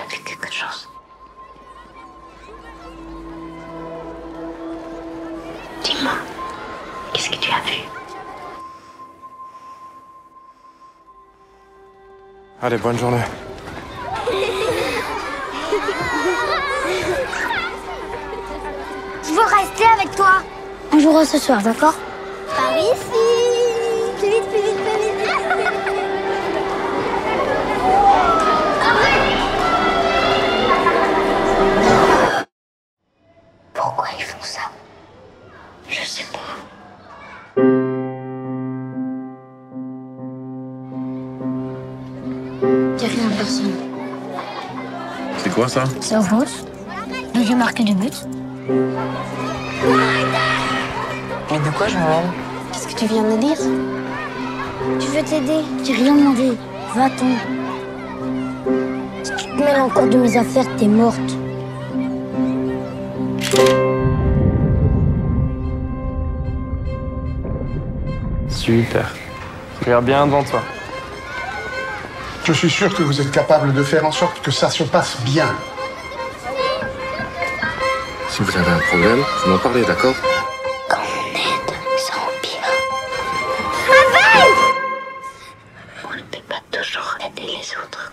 T'as vu quelque chose Dis-moi, qu'est-ce que tu as vu? Allez, bonne journée. Je veux rester avec toi. On jouera ce soir, d'accord? Par ici Pourquoi ils font ça Je sais pas. Dis rien à personne. C'est quoi ça C'est foot. Donc j'ai marqué du but. Mais de quoi, Joël Qu'est-ce que tu viens de dire Je veux t'aider. J'ai rien demandé. Va-t'en. Si tu te mêles encore de mes affaires, t'es morte. Super. Regarde bien devant toi. Je suis sûr que vous êtes capable de faire en sorte que ça se passe bien. Si vous avez un problème, vous m'en parlez, d'accord Quand on aide, ça empire. On ne peut pas toujours aider les autres.